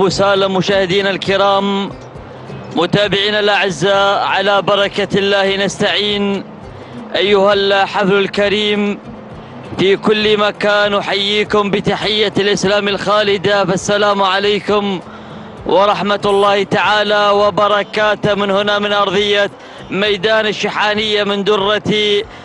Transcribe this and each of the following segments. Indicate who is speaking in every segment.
Speaker 1: أبو سالم مشاهدينا الكرام متابعينا الأعزاء على بركة الله نستعين. أيها الحفل الكريم في كل مكان أحييكم بتحية الإسلام الخالدة. فالسلام عليكم ورحمة الله تعالى وبركاته. من هنا من أرضية ميدان الشحانية من درة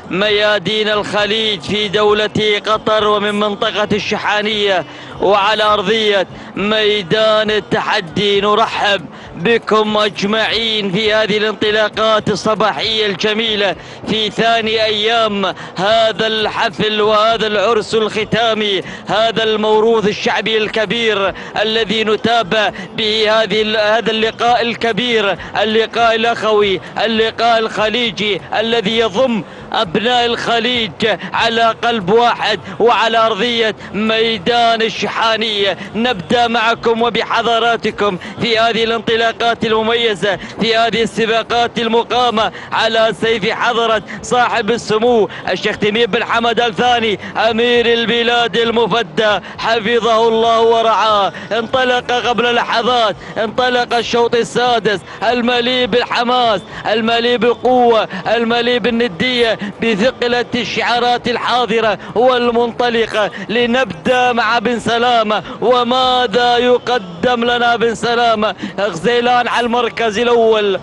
Speaker 1: ميادين الخليج في دولة قطر ومن منطقة الشحانية وعلى أرضية ميدان التحدي. نرحب بكم أجمعين في هذه الانطلاقات الصباحية الجميلة في ثاني أيام هذا الحفل وهذا العرس الختامي هذا الموروث الشعبي الكبير الذي نتابع به هذه هذا اللقاء الكبير اللقاء الأخوي اللقاء الخليجي الذي يضم أبناء الخليج على قلب واحد وعلى أرضية ميدان الشحانية. نبدأ معكم وبحضراتكم في هذه الانطلاقات المميزة في هذه السباقات المقامة على سيف حضرة صاحب السمو الشيخ تميم بن حمد الثاني أمير البلاد المفدى. حفظه الله ورعاه. انطلق قبل لحظات انطلق الشوط السادس. المليء بالحماس المليء بالقوة المليء بالندية بثقلة الشعارات الحاضرة والمنطلقة لنبدأ مع بن سلامة. وماذا يقدم لنا بن سلامة؟ غزيلان على المركز الأول.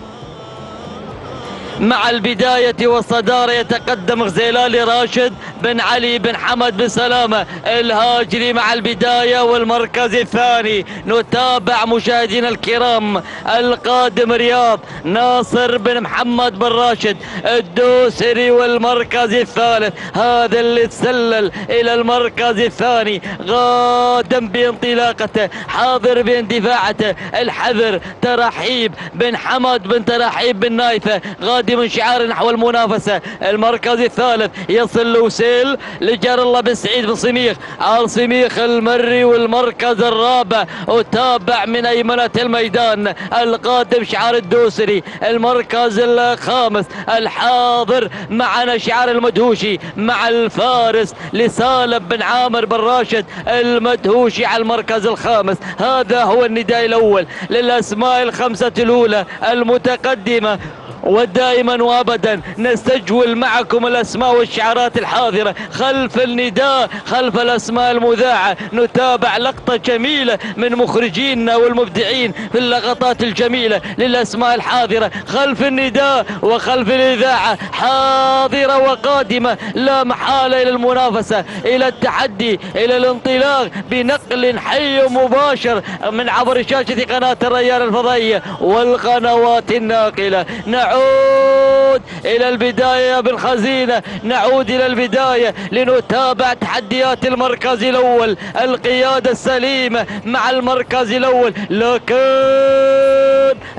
Speaker 1: مع البداية والصدارة يتقدم غزيلالي راشد بن علي بن حمد بن سلامة الهاجري مع البداية والمركز الثاني. نتابع مشاهدينا الكرام القادم رياض ناصر بن محمد بن راشد الدوسري والمركز الثالث. هذا اللي تسلل إلى المركز الثاني. غادم بانطلاقته حاضر باندفاعته الحذر ترحيب بن حمد بن ترحيب بن نايفة. قادم شعار نحو المنافسة. المركز الثالث يصل لوسيل لجار الله بن سعيد بن صميخ. آل صميخ المري والمركز الرابع وتابع من أيمنة الميدان القادم شعار الدوسري. المركز الخامس الحاضر معنا شعار المدهوشي مع الفارس لسالم بن عامر بن راشد المدهوشي على المركز الخامس. هذا هو النداء الأول للأسماء الخمسة الأولى المتقدمة. ودائما وابدا نستجول معكم الأسماء والشعارات الحاضرة خلف النداء خلف الأسماء المذاعة. نتابع لقطة جميلة من مخرجينا والمبدعين في اللقطات الجميلة للأسماء الحاضرة. خلف النداء وخلف الإذاعة حاضرة وقادمة. لا محالة إلى المنافسة إلى التحدي إلى الانطلاق. بنقل حي مباشر من عبر شاشة قناة الريان الفضائية والقنوات الناقلة. نعم نعود إلى البداية بالخزينة نعود إلى البداية لنتابع تحديات المركز الأول القيادة السليمة مع المركز الأول. لكن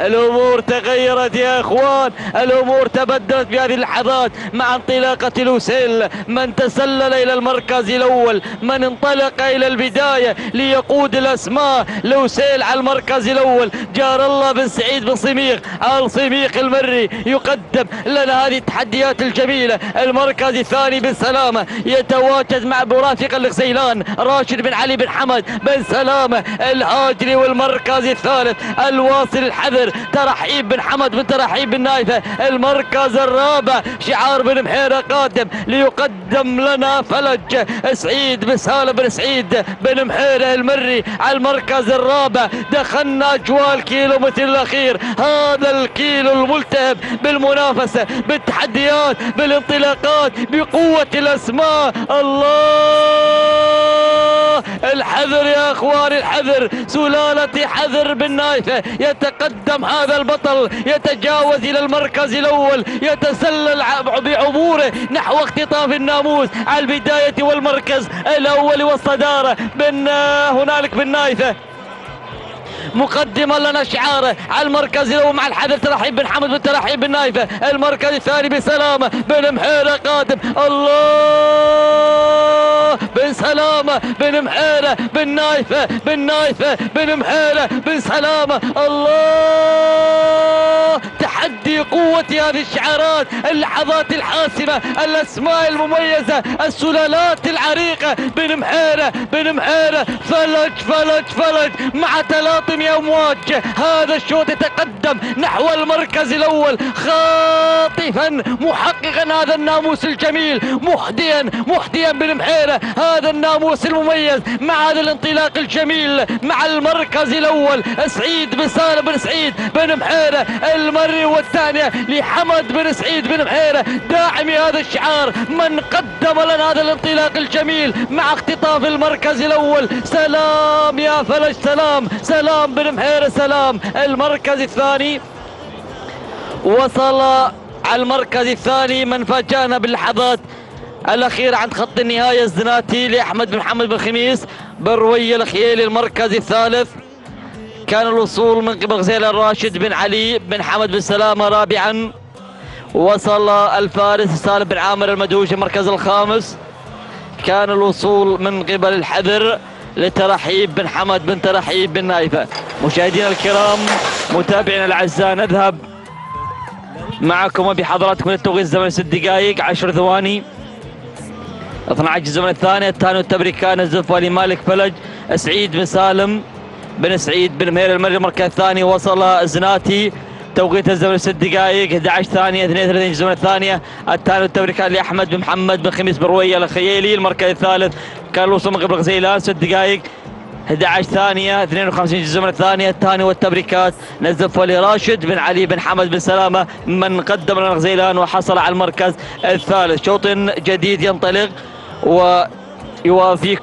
Speaker 1: الأمور تغيرت يا إخوان الأمور تبدلت في هذه اللحظات مع انطلاقة لوسيل. من تسلل إلى المركز الأول من انطلق إلى البداية ليقود الأسماء. لوسيل على المركز الأول جار الله بن سعيد بن صميغ آل صميغ المري يقدم لنا هذه التحديات الجميلة. المركز الثاني بالسلامة يتواجد مع مرافق الغسيلان راشد بن علي بن حمد. بن سلامة الهاجري والمركز الثالث الواصل الحذر ترحيب بن حمد بن ترحيب بن نايفة المركز الرابع شعار بن محيرة قادم ليقدم لنا فلج سعيد بن سالم بن سعيد بن محيرة المري على المركز الرابع. دخلنا أجواء الكيلومتر الأخير هذا الكيلو الملتهب بالمنافسة بالتحديات بالانطلاقات بقوة الأسماء. الله! الحذر يا اخواني الحذر. سلالة حذر بالنايفة. يتقدم هذا البطل. يتجاوز إلى المركز الأول. يتسلل بعبوره نحو اختطاف الناموس. على البداية والمركز الأول والصدارة. بن هنالك بالنايفة. مقدما لنا شعارة. على المركز الأول مع الحذر ترحيب بن حمد بالترحيب بن نايفة. المركز الثاني بسلامة. بن محيرة قادم. الله! بن سلامة بن محيرة بن نايفة بن نايفة بن محيرة بن سلامة. الله! تحدي قوتي هذه الشعارات اللحظات الحاسمة الأسماء المميزة السلالات العريقة. بن محيرة بن محيرة فلج فلج فلج. مع تلاطم أمواج هذا الشوط يتقدم نحو المركز الأول. خاطفا محققا. هذا الناموس الجميل مهديا مهديا بن محيرة هذا الناموس المميز مع هذا الانطلاق الجميل مع المركز الأول سعيد بن سالم بن سعيد بن محيرة. المري والثانية لحمد بن سعيد بن محيرة. داعمي هذا الشعار من قدم لنا هذا الانطلاق الجميل مع اختطاف المركز الأول. سلام يا فلج سلام سلام بن محيرة سلام. المركز الثاني وصل على المركز الثاني من فاجأنا باللحظات الأخيرة عند خط النهاية الزناتي لأحمد بن محمد بن خميس بروي الخيالي المركز الثالث. كان الوصول من قبل غزيل الراشد بن علي بن حمد بن سلامة رابعا. وصل الفارس سالم بن عامر المدوش المركز الخامس. كان الوصول من قبل الحذر لترحيب بن حمد بن ترحيب بن نايفة. مشاهدينا الكرام متابعينا الأعزاء نذهب معكم وبحضراتكم للتوقيت الزمن ست دقائق عشر ثواني. 12 الزمن الثاني الثاني والتبريكان الزف ولي مالك فلج سعيد بن سالم بن سعيد بن مهير المري المركز الثاني وصل زناتي. توقيت الزمن ست دقائق 11 ثانية 32 الزمن الثانية. الثاني والتبريكان لأحمد بن محمد بن خميس بن روية الخيالي المركز الثالث. الوصول من قبل غزيلان ست دقائق 11 ثانية 52 الزمن الثانية الثاني والتبريكات نزف ولي راشد بن علي بن حمد بن سلامة من قدم لنا غزيلان وحصل على المركز الثالث. شوط جديد ينطلق ويوافيك